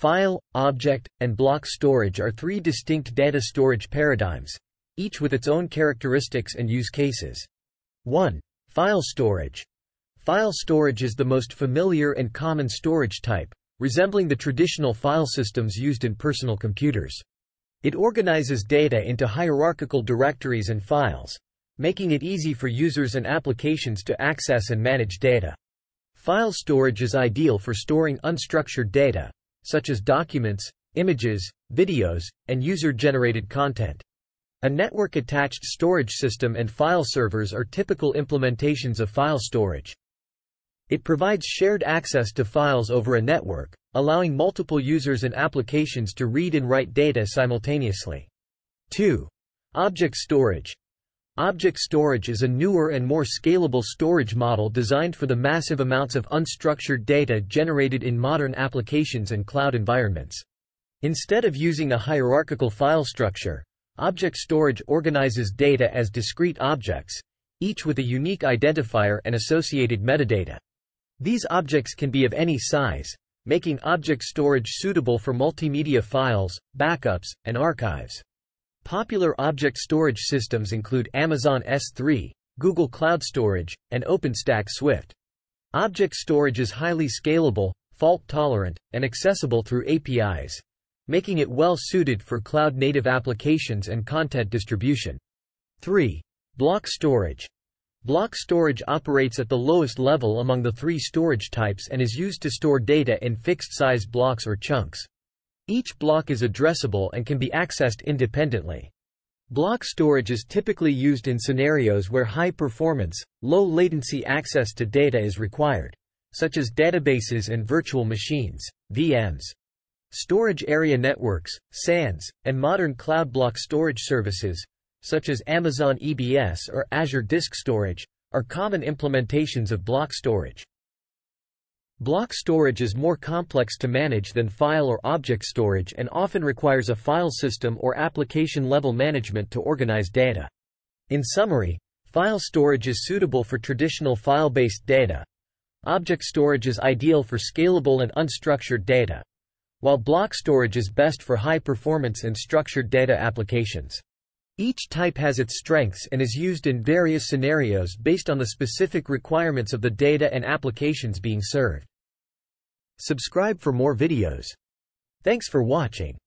File, object, and block storage are three distinct data storage paradigms, each with its own characteristics and use cases. 1. File storage. File storage is the most familiar and common storage type, resembling the traditional file systems used in personal computers. It organizes data into hierarchical directories and files, making it easy for users and applications to access and manage data. File storage is ideal for storing unstructured data, such as documents, images, videos, and user-generated content. A network-attached storage system and file servers are typical implementations of file storage. It provides shared access to files over a network, allowing multiple users and applications to read and write data simultaneously. 2. Object storage. Object storage is a newer and more scalable storage model designed for the massive amounts of unstructured data generated in modern applications and cloud environments. Instead of using a hierarchical file structure, object storage organizes data as discrete objects, each with a unique identifier and associated metadata. These objects can be of any size, making object storage suitable for multimedia files, backups, and archives. Popular object storage systems include Amazon S3, Google Cloud Storage, and OpenStack Swift. Object storage is highly scalable, fault-tolerant, and accessible through APIs, making it well suited for cloud-native applications and content distribution. 3. Block storage. Block storage operates at the lowest level among the three storage types and is used to store data in fixed-size blocks or chunks. Each block is addressable and can be accessed independently. Block storage is typically used in scenarios where high performance, low latency access to data is required, such as databases and virtual machines, VMs. Storage area networks, SANs, and modern cloud block storage services, such as Amazon EBS or Azure Disk Storage, are common implementations of block storage. Block storage is more complex to manage than file or object storage and often requires a file system or application-level management to organize data. In summary, file storage is suitable for traditional file-based data. Object storage is ideal for scalable and unstructured data, while block storage is best for high-performance and structured data applications. Each type has its strengths and is used in various scenarios based on the specific requirements of the data and applications being served. Subscribe for more videos. Thanks for watching.